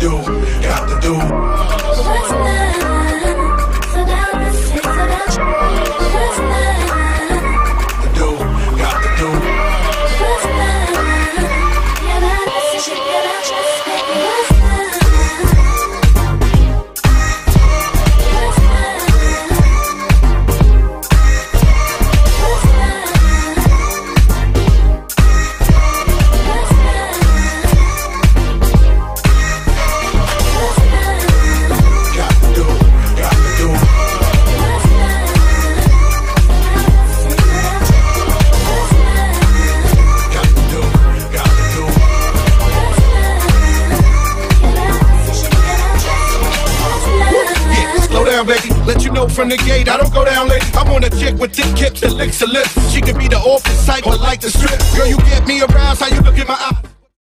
do, got to do. down, baby. Let you know from the gate, I don't go down late. I want a chick with thick hips and licks her lips. She could be the office type but like the strip. Girl, you get me aroused